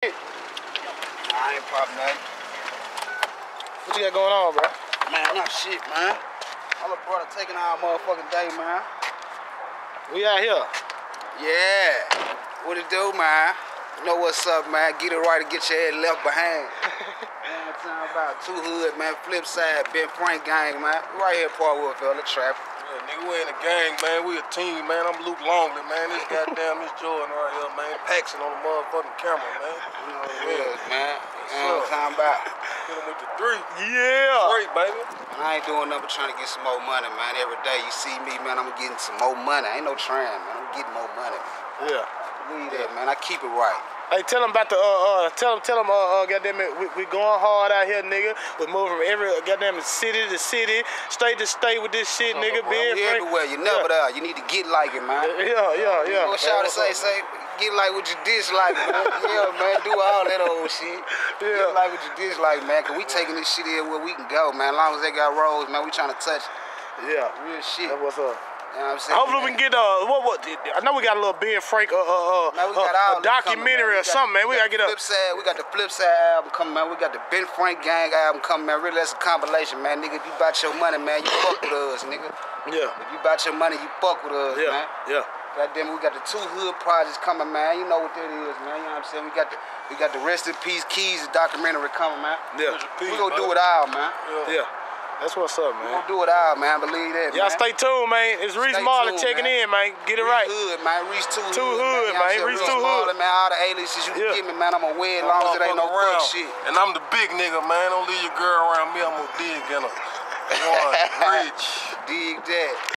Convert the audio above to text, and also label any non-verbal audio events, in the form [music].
I ain't pop nothing. What you got going on, bro? Man, not shit, man. My little brother taking our motherfucking day, man. We out here. Yeah. What it do, man? You know what's up, man? Get it right and get your head left behind. [laughs] man, I'm talking about two hood, man. Flip side, Ben Frank gang, man. Right here, Parkwood, fella, traffic. Yeah, nigga, we ain't a gang, man. We a team, man. I'm Luke Longley, man. This goddamn Miss Jordan right here, man. Paxing on the motherfucking camera, man. You know what it is, man. You know what I'm talking about? Hit him with the three. Yeah. Straight, baby. And I ain't doing nothing but trying to get some more money, man. Every day you see me, man, I'm getting some more money. I Ain't no trying, man. I'm getting more money. Man. Yeah. Believe that, man. I keep it right. Hey, tell them about the uh uh tell them tell them uh, uh goddamn it we, we going hard out here, nigga. We moving from every goddamn city to city, state to state with this shit, nigga. Boy, Being everywhere. You never yeah. there. You need to get like it, man. Yeah, yeah, yeah. What y'all to say? Say, get like what you dislike, man. yeah, man. Do all that old shit. Yeah. Get like what you dislike, man. Cause we taking this shit here where we can go, man. As long as they got roads, man, we trying to touch Yeah. real shit. That's what's up. You know? Hopefully we can get uh what what I know we got a little Ben Frank uh uh, uh Man, we got uh, a documentary coming, or something, man. We, gotta get the a flip side. We got the flip side album coming, man. We got the Ben Frank Gang album coming, man. Really, that's a compilation, man. Nigga, if you about your money, man, you fuck with us, nigga. yeah If you about your money, you fuck with us, yeah man. yeah. Goddamn, we got the two hood projects coming, man. You know what that is, man. You know what I'm saying? We got the we got the Rest in Peace Keys documentary coming, man. Yeah. We gonna do it all, man. Yeah. That's what's up, man. gonna do it all, man. I Believe that, Y'all stay tuned, man. It's Reese Marlin checking man. in, man. Get it right. Hood, man. Reese two, Two hood, man. man. You I'm Reese saying? two hood. Man. All the aliases you Yeah. give me, man. I'm gonna wear as long as it ain't no fuck shit. And I'm the big nigga, man. Don't leave your girl around me. I'm gonna dig in her. One, [laughs] rich. Dig that.